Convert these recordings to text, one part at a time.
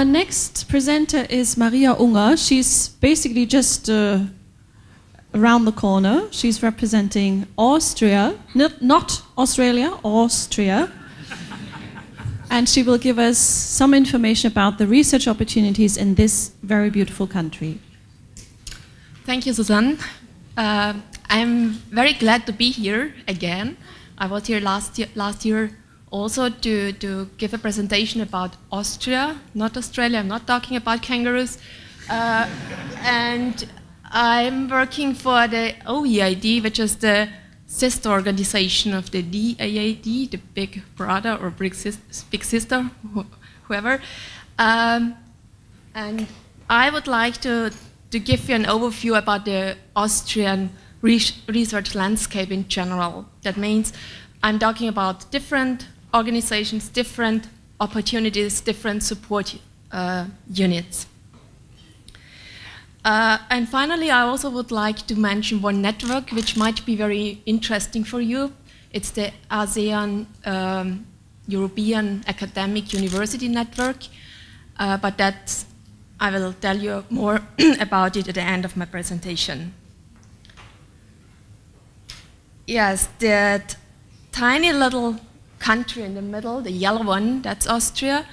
Our next presenter is Maria Unger. She's basically just uh, around the corner. She's representing Austria, not, Australia, Austria. and she will give us some information about the research opportunities in this very beautiful country. Thank you, Susanne. Uh, I'm very glad to be here again. I was here last year, last year also to, to give a presentation about Austria, not Australia. I'm not talking about kangaroos. Uh, and I'm working for the OEAD, which is the sister organization of the DAAD, the big brother or big, sis big sister, whoever. Um, and I would like to, to give you an overview about the Austrian research landscape in general. That means I'm talking about different organizations, different opportunities, different support uh, units. Uh, and finally, I also would like to mention one network which might be very interesting for you. It's the ASEAN um, European Academic University Network, uh, but that I will tell you more about it at the end of my presentation. Yes, that tiny little country in the middle, the yellow one, that's Austria.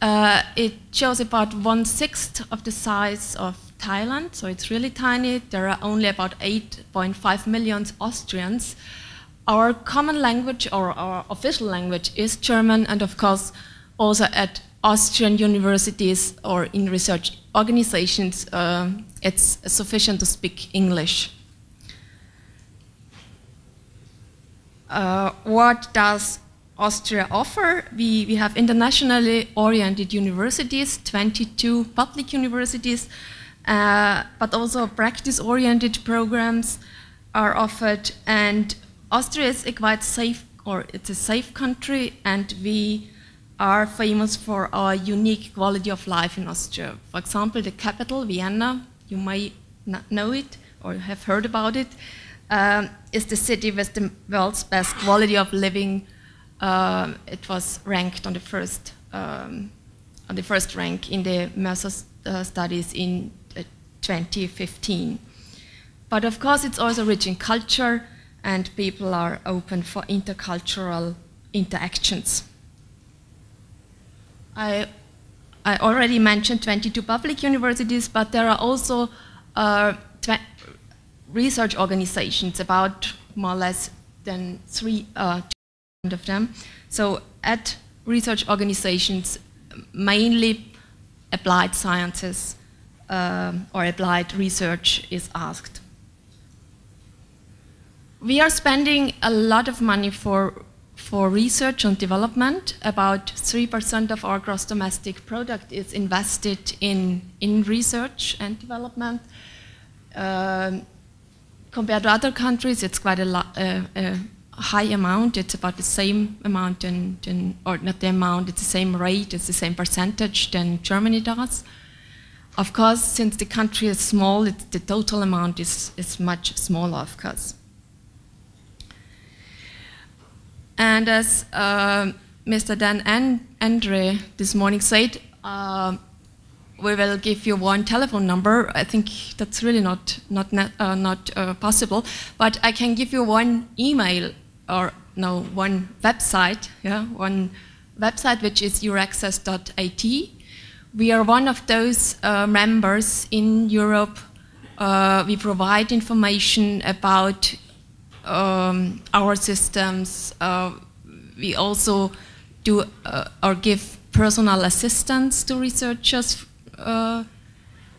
Uh, it shows about one-sixth of the size of Thailand, so it's really tiny. There are only about 8.5 million Austrians. Our common language, or our official language, is German, and of course, also at Austrian universities or in research organizations, uh, it's sufficient to speak English. Uh, what does Austria offer? We, we have internationally oriented universities, 22 public universities, uh, but also practice-oriented programs are offered. And Austria is a quite safe, or it's a safe country, and we are famous for our unique quality of life in Austria. For example, the capital, Vienna, you may not know it or have heard about it, um, is the city with the world's best quality of living. Uh, it was ranked on the first um, on the first rank in the Mercer uh, studies in 2015. But of course, it's also rich in culture, and people are open for intercultural interactions. I, I already mentioned 22 public universities, but there are also uh, research organizations, about more or less than three uh, of them. So at research organizations, mainly applied sciences um, or applied research is asked. We are spending a lot of money for, for research and development. About 3% of our gross domestic product is invested in, in research and development. Um, compared to other countries, it's quite a, uh, a, high amount. It's about the same amount, in, in, or not the amount, it's the same rate, it's the same percentage than Germany does. Of course, since the country is small, the total amount is, is much smaller, of course. And as uh, Mr. Dan and Andre this morning said, uh, we will give you one telephone number. I think that's really not not uh, not uh, possible, but I can give you one email or no one website. Yeah, one website which is euraxess.at we are one of those uh, members in Europe. Uh, we provide information about um, our systems. Uh, we also do uh, or give personal assistance to researchers. Uh,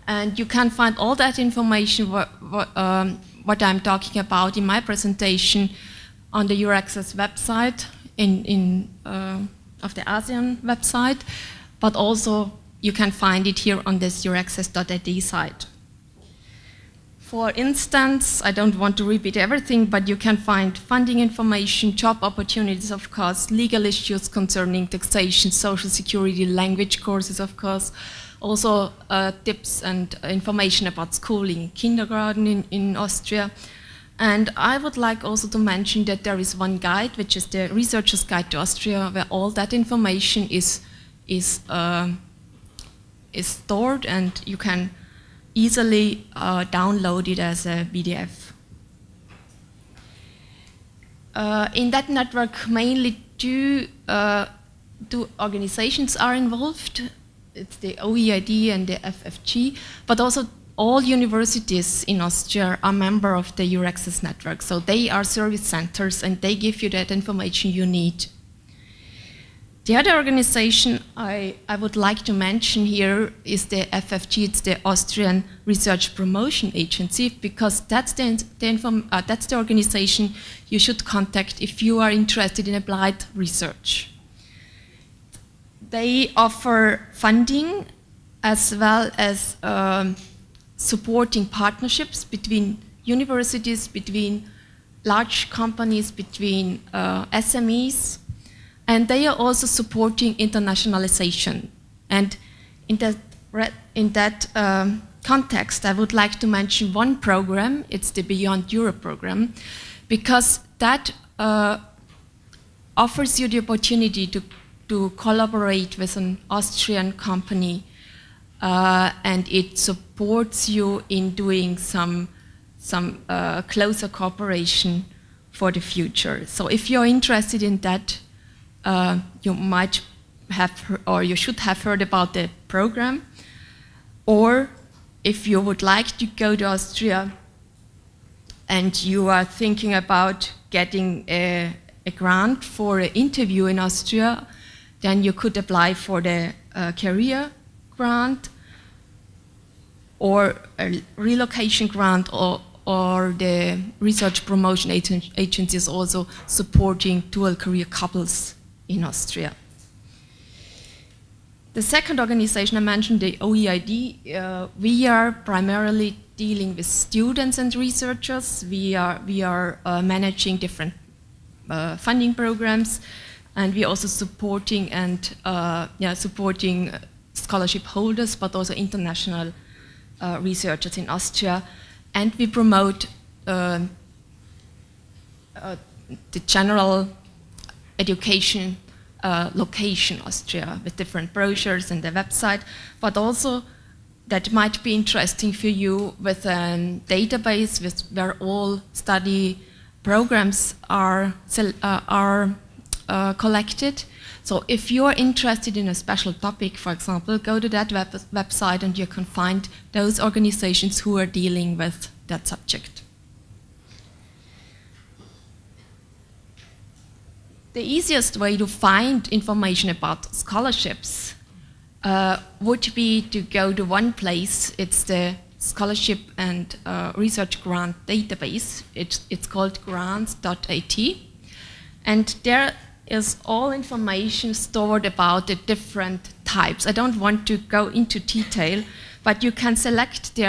and you can find all that information, what, what, um, what, I'm talking about in my presentation, on the EURAXESS website in, in, uh, of the ASEAN website, but also you can find it here on this euraxess.at site. For instance, I don't want to repeat everything, but you can find funding information, job opportunities, of course, legal issues concerning taxation, social security, language courses, of course, also uh, tips and information about schooling, kindergarten in, in Austria. And I would like also to mention that there is one guide, which is the Researcher's Guide to Austria, where all that information is, is uh, is stored and you can easily uh, download it as a PDF. Uh, in that network, mainly two, uh, two organizations are involved. It's the OEAD and the FFG, but also all universities in Austria are member of the EURAXESS network. So they are service centers and they give you that information you need. The other organization I, I would like to mention here is the FFG, it's the Austrian Research Promotion Agency, because that's the, the uh, that's the organization you should contact if you are interested in applied research. They offer funding as well as um, supporting partnerships between universities, between large companies, between uh, SMEs, and they are also supporting internationalization. And in that, in that um, context, I would like to mention one program, it's the Beyond Europe program, because that uh, offers you the opportunity to, to collaborate with an Austrian company uh, and it supports you in doing some, some uh, closer cooperation for the future. So if you're interested in that, uh, you might have, or you should have heard about the program. Or if you would like to go to Austria and you are thinking about getting a, a grant for an interview in Austria, then you could apply for the uh, career grant or a relocation grant or, or the research promotion agency is also supporting dual career couples in Austria. The second organization I mentioned, the OEAD, uh, we are primarily dealing with students and researchers. We are, we are uh, managing different uh, funding programs, and we're also supporting and uh, yeah, supporting scholarship holders, but also international uh, researchers in Austria. And we promote um, uh, the general education uh, location Austria with different brochures and the website, but also that might be interesting for you with a database with, where all study programs are, uh, are uh, collected. So if you're interested in a special topic, for example, go to that web website and you can find those organizations who are dealing with that subject. The easiest way to find information about scholarships uh, would be to go to one place. It's the Scholarship and uh, Research Grant Database. It's, it's called grants.at. And there is all information stored about the different types. I don't want to go into detail, but you can select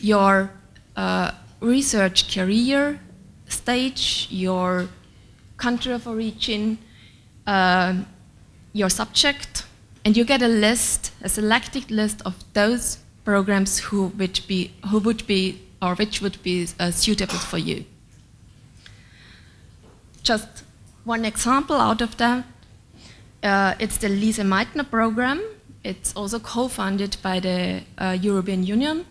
your uh, research career stage, your country of origin, uh, your subject, and you get a list, a selected list of those programs who would be, who would be or which would be uh, suitable for you. Just one example out of that, uh, it's the Lise Meitner program. It's also co-funded by the uh, European Union.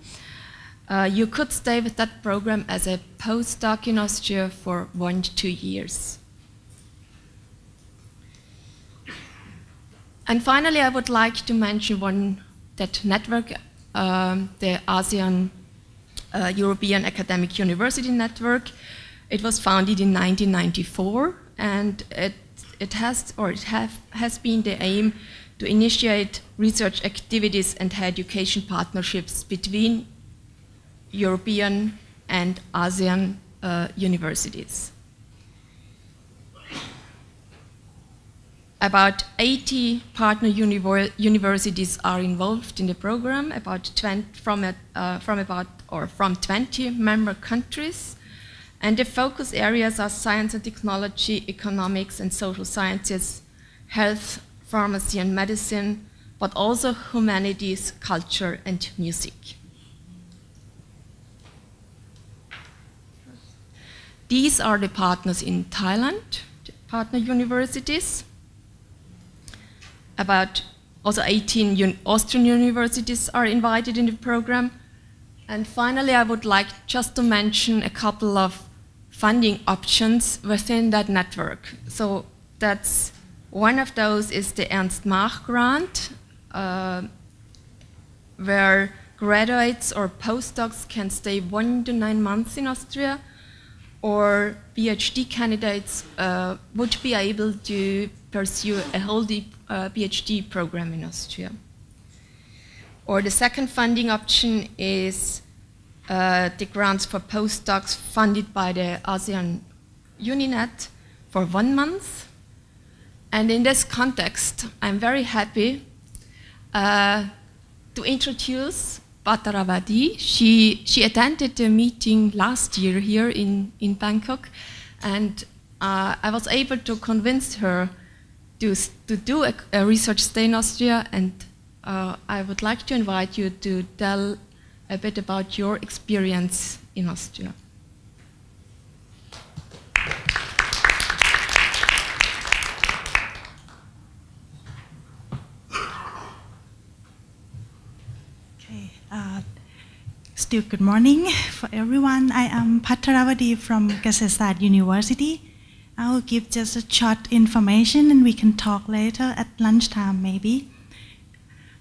Uh, you could stay with that program as a postdoc in Austria for one to two years. And finally, I would like to mention one that network, um, the ASEAN uh, European Academic University Network. It was founded in 1994 and it, it has or it have, has been the aim to initiate research activities and education partnerships between European and ASEAN uh, universities. About 80 partner universities are involved in the program, about 20, from, a, uh, from about or from 20 member countries. And the focus areas are science and technology, economics and social sciences, health, pharmacy and medicine, but also humanities, culture and music. These are the partners in Thailand, partner universities. About also 18 un Austrian universities are invited in the program. And finally, I would like just to mention a couple of funding options within that network. So that's one of those is the Ernst Mach grant, uh, where graduates or postdocs can stay one to nine months in Austria, or PhD candidates uh, would be able to pursue a whole uh, PhD program in Austria. Or the second funding option is uh, the grants for postdocs funded by the ASEAN Uninet for one month. And in this context, I'm very happy uh, to introduce Pataravadi. She, she attended the meeting last year here in, in Bangkok, and uh, I was able to convince her to, to do a, a research stay in Austria, and uh, I would like to invite you to tell a bit about your experience in Austria. Okay. Uh, still good morning for everyone. I am Pataravadi from Kasetsart University. I will give just a short information and we can talk later at lunchtime maybe.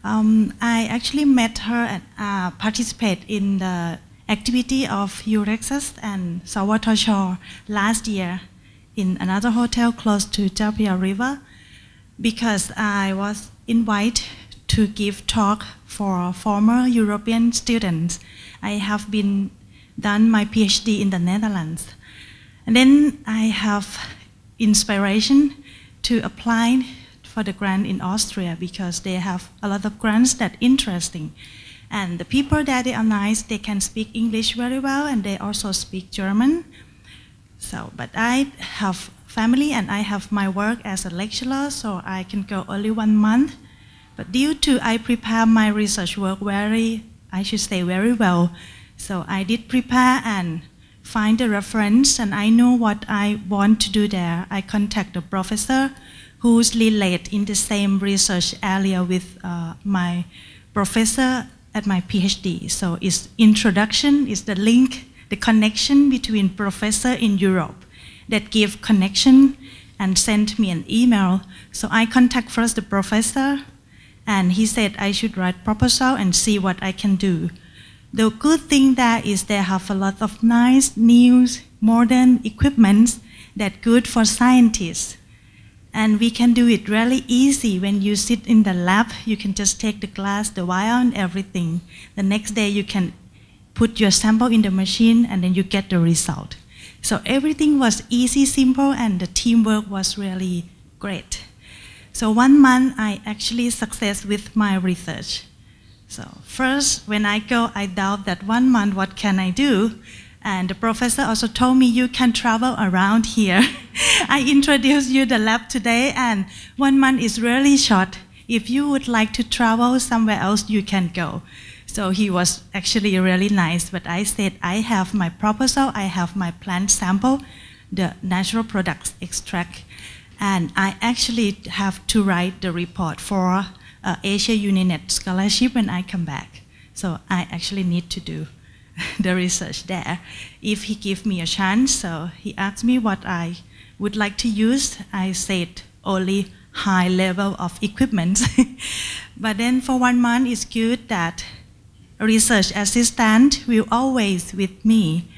Um, I actually met her and uh, participate in the activity of EURAXESS and Sawatoshore last year in another hotel close to Chao River because I was invited to give talk for former European students. I have been done my PhD in the Netherlands. And then I have inspiration to apply for the grant in Austria because they have a lot of grants that interesting. And the people that they are nice, they can speak English very well and they also speak German. So, but I have family and I have my work as a lecturer, so I can go only one month. But due to I prepare my research work very, I should say very well. So I did prepare and find the reference and I know what I want to do there. I contact the professor who's related in the same research area with uh, my professor at my PhD. So it's introduction, is the link, the connection between professor in Europe that give connection and sent me an email. So I contact first the professor and he said I should write proposal and see what I can do. The good thing there is they have a lot of nice, new, modern equipment that good for scientists. And we can do it really easy when you sit in the lab. You can just take the glass, the wire, and everything. The next day you can put your sample in the machine and then you get the result. So everything was easy, simple, and the teamwork was really great. So one month I actually success with my research. So first, when I go, I doubt that one month, what can I do? And the professor also told me you can travel around here. I introduced you the lab today and one month is really short. If you would like to travel somewhere else, you can go. So he was actually really nice, but I said, I have my proposal, I have my plant sample, the natural products extract, and I actually have to write the report for uh, Asia Uninet scholarship when I come back. So I actually need to do the research there. If he give me a chance, so he asked me what I would like to use. I said only high level of equipment. but then for one month, it's good that research assistant will always with me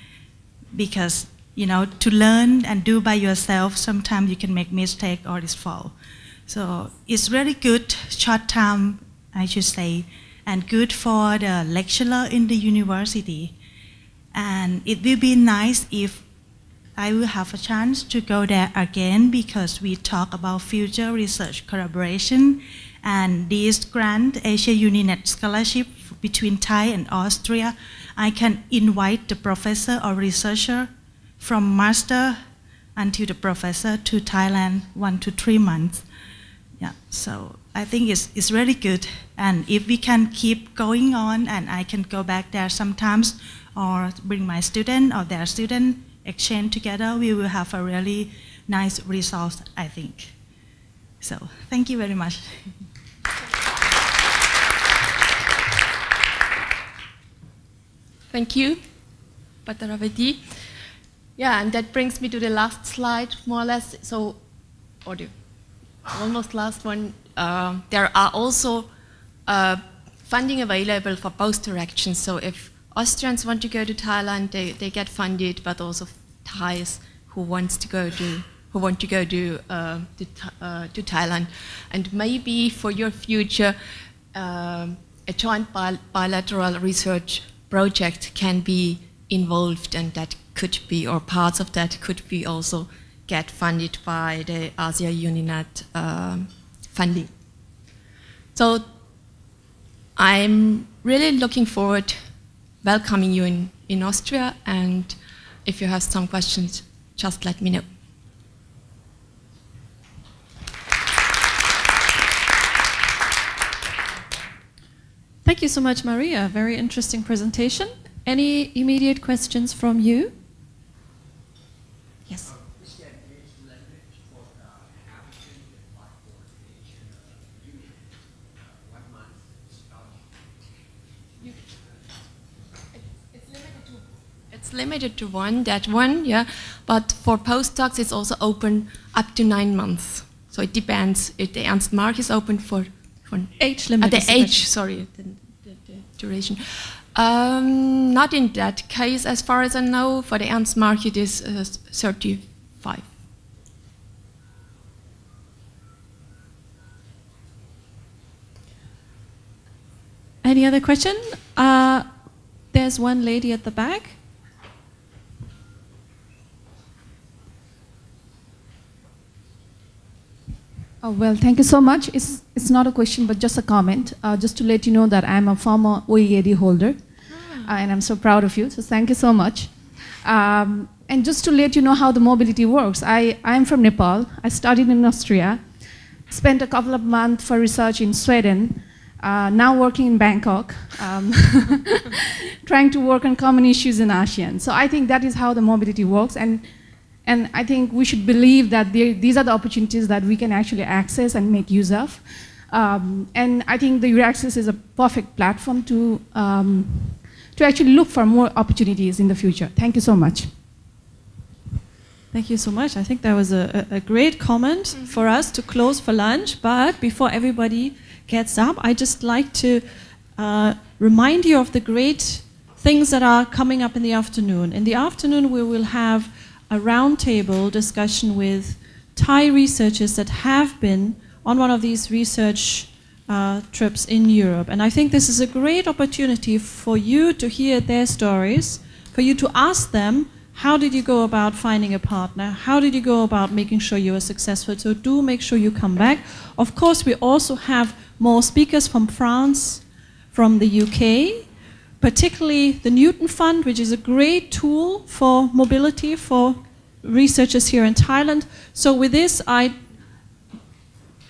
because you know to learn and do by yourself sometimes you can make mistake or it's fall so it's really good short term i should say and good for the lecturer in the university. And it will be nice if I will have a chance to go there again because we talk about future research collaboration and this grant, Asia Uninet Scholarship between Thai and Austria, I can invite the professor or researcher from master until the professor to Thailand one to three months. Yeah, so I think it's, it's really good. And if we can keep going on and I can go back there sometimes or bring my student or their student exchange together, we will have a really nice result, I think. So thank you very much. Thank you, Pataravadi. Yeah, and that brings me to the last slide, more or less. So, audio, almost last one. Uh, there are also uh, funding available for both directions. So if Austrians want to go to Thailand, they, they get funded, but also Thais who wants to go to who want to go to uh, to, uh, to, Thailand, and maybe for your future, um, a joint bilateral research project can be involved, and that could be, or parts of that could be also get funded by the Asia Uninet um, funding. So I'm really looking forward welcoming you in, in Austria, and if you have some questions, just let me know. Thank you so much, Maria. Very interesting presentation. Any immediate questions from you? Yes. It's limited to one, that one, yeah. But for postdocs, it's also open up to nine months. So it depends. It, the Ernst Mach is open for, for age limit. Uh, the age, sorry, the, the, the duration. Um, not in that case, as far as I know. For the Ernst Mach, it is uh, 35. Any other question? Uh, there's one lady at the back. Oh, well, thank you so much. It's, it's not a question, but just a comment. Uh, just to let you know that I'm a former OEAD holder, ah. uh, and I'm so proud of you. So thank you so much. Um, and just to let you know how the mobility works, I, I'm from Nepal. I studied in Austria, spent a couple of months for research in Sweden, uh, now working in Bangkok, um, trying to work on common issues in ASEAN. So I think that is how the mobility works. And and I think we should believe that these are the opportunities that we can actually access and make use of. Um, and I think the EURAXESS is a perfect platform to, um, to actually look for more opportunities in the future. Thank you so much. Thank you so much. I think that was a, a, great comment mm -hmm. for us to close for lunch. But before everybody gets up, I just like to uh, remind you of the great things that are coming up in the afternoon. In the afternoon, we will have a roundtable discussion with Thai researchers that have been on one of these research uh, trips in Europe. And I think this is a great opportunity for you to hear their stories, for you to ask them, how did you go about finding a partner? How did you go about making sure you were successful? So do make sure you come back. Of course, we also have more speakers from France, from the UK, particularly the Newton Fund, which is a great tool for mobility for researchers here in Thailand. So with this, I,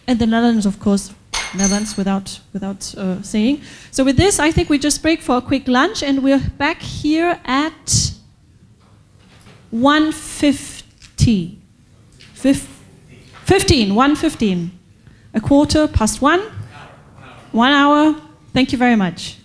and the Netherlands, of course, Netherlands without, without uh, saying. So with this, I think we just break for a quick lunch, and we're back here at 1.50. 15, 1.15. A quarter past one. One hour. Thank you very much.